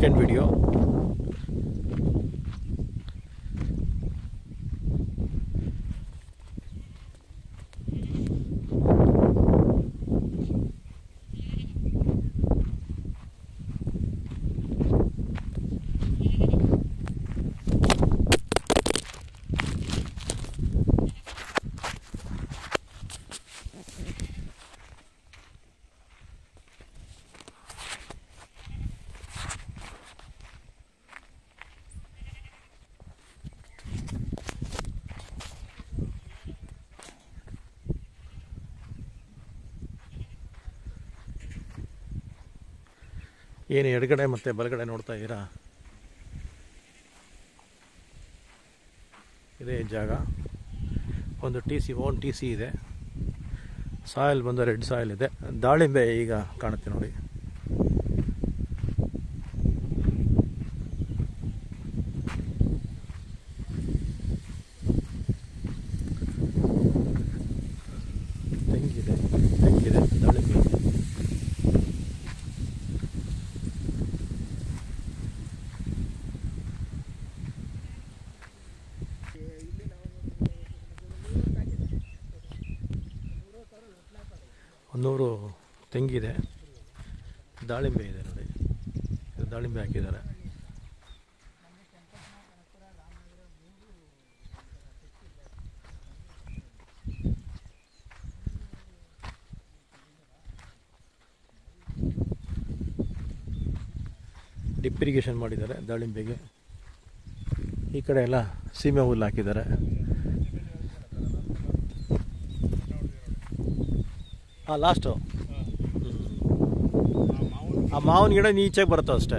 second video. ಏನು ಎಡಗಡೆ ಮತ್ತು ಬಲಗಡೆ ನೋಡ್ತಾ ಇದ್ದೀರಾ? ಇದೇ ಜಾಗ. ಒಂದು T C, own T C ಇದೆ. ಸಾಯಿಲ್ ಬಂದು ರೆಡ್ ಸಾಯಿಲ್ ಇದೆ. ದಾಳಿಂಬೆ ಈಗ ಕಾಣುತ್ತೆ ನೋಡಿ ತೆಂಗಿದೆ ತೆಂಗಿದೆ ದಾಳಿಂಬೆ ಇದೆ. ಒಂದೂರು ತೆಂಗಿದೆ. ದಾಳಿಂಬೆ ಇದೆ ನೋಡಿ. ದಾಳಿಂಬೆ ಹಾಕಿದ್ದಾರೆ. ಡಿಪ್ ಇರಿಗೇಷನ್ ಮಾಡಿದ್ದಾರೆ ದಾಳಿಂಬೆಗೆ. ಈ ಕಡೆ ಎಲ್ಲ ಸೀಮೆ ಹುಲ್ಲು ಹಾಕಿದ್ದಾರೆ. ಹಾಂ ಲಾಸ್ಟು ಆ ಮಾವಿನ ಗಿಡ ನೀಚಾಗಿ ಬರುತ್ತೆ ಅಷ್ಟೇ.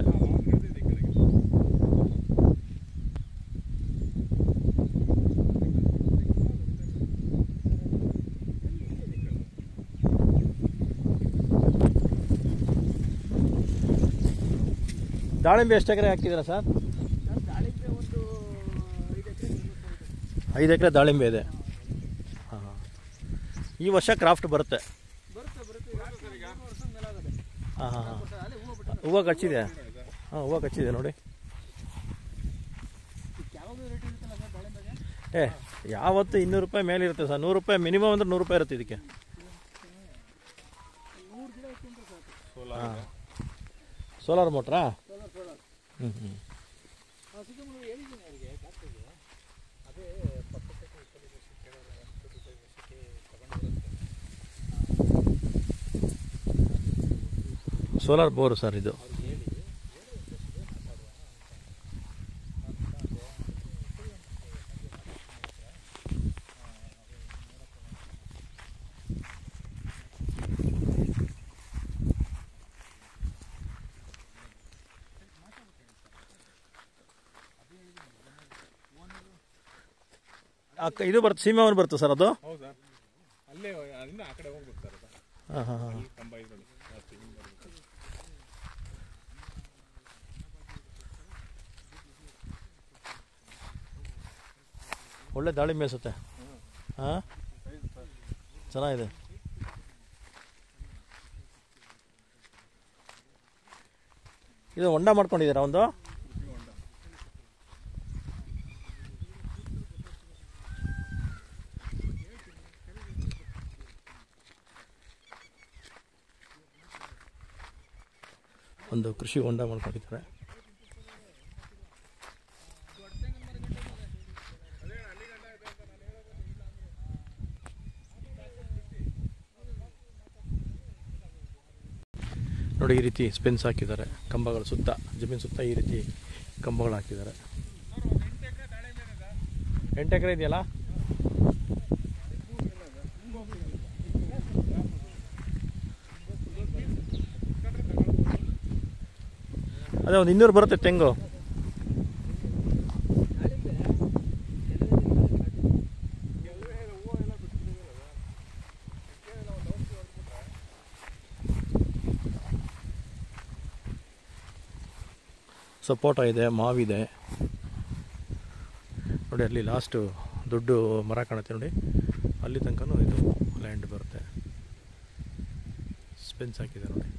ದಾಳಿಂಬೆ ಎಷ್ಟು ಎಕರೆ ಹಾಕಿದ್ದೀರಾ ಸರ್? ಐದು ಎಕರೆ ದಾಳಿಂಬೆ ಇದೆ. ಹಾಂ ಹಾಂ. ಈ ವರ್ಷ ಕ್ರಾಫ್ಟ್ ಬರುತ್ತೆ. ಹಾಂ ಹಾಂ ಹಾಂ. ಹೂವು ಕಚ್ಚಿದೆ ಹಾಂ, ಹೂವು ಕಚ್ಚಿದೆ ನೋಡಿ. ಏ, ಯಾವತ್ತು ಇನ್ನೂರು ರೂಪಾಯಿ ಮೇಲೆ ಇರುತ್ತೆ ಸರ್. ನೂರು ರೂಪಾಯಿ ಮಿನಿಮಮ್ ಅಂದ್ರೆ ನೂರು ರೂಪಾಯಿ ಇರುತ್ತೆ ಇದಕ್ಕೆ. ಸೋಲಾರ್ ಮೋಟ್ರಾ? ಹ್ಞೂ ಹ್ಞೂ ಸೋಲಾರ್ ಬೋರು ಸರ್ ಇದು. ಅಕ್ಕ ಇದು ಬರುತ್ತೆ ಸೀಮೆವನ್ ಬರುತ್ತೆ ಸರ್ ಅದು? ಹೌದಾ? ಅಲ್ಲೇ ಅಲ್ಲಿಂದ ಆ ಕಡೆ ಹೋಗ್ಬೇಕು ಸರ್ ಅದು. ಹಾಂ ಹಾಂ ಹಾಂ. ಒಳ್ಳೆ ದಾಳಿಂಬೆ ಅನ್ಸುತ್ತೆ ಹಾಂ ಚೆನ್ನಾಗಿದೆ. ಇದು ಹೊಂಡ ಮಾಡ್ಕೊಂಡಿದ್ದೀರಾ ಒಂದು? ಒಂದು ಕೃಷಿ ಹೊಂಡ ಮಾಡ್ಕೊಂಡಿದ್ದಾರೆ. ನೋಡಿ ಈ ರೀತಿ ಸ್ಪೆನ್ಸ್ ಹಾಕಿದ್ದಾರೆ. ಕಂಬಗಳ ಸುತ್ತ, ಜಮೀನು ಸುತ್ತ ಈ ರೀತಿ ಕಂಬಗಳು ಹಾಕಿದ್ದಾರೆ. ಎಂಟು ಎಕರೆ ಇದೆಯಲ್ಲ? ಅದೇ ಒಂದು ಇನ್ನೂರು ಬರುತ್ತೆ ತೆಂಗು. ಸಪೋಟ ಇದೆ, ಮಾವಿದೆ. ನೋಡಿ, ಅಲ್ಲಿ ಲಾಸ್ಟು ದೊಡ್ಡ ಮರ ಕಾಣುತ್ತೆ ನೋಡಿ. ಅಲ್ಲಿ ತನಕನೂ ಇದು ಲ್ಯಾಂಡ್ ಬರುತ್ತೆ. ಸ್ಪೆನ್ಸ್ ಹಾಕಿದೆ ನೋಡಿ.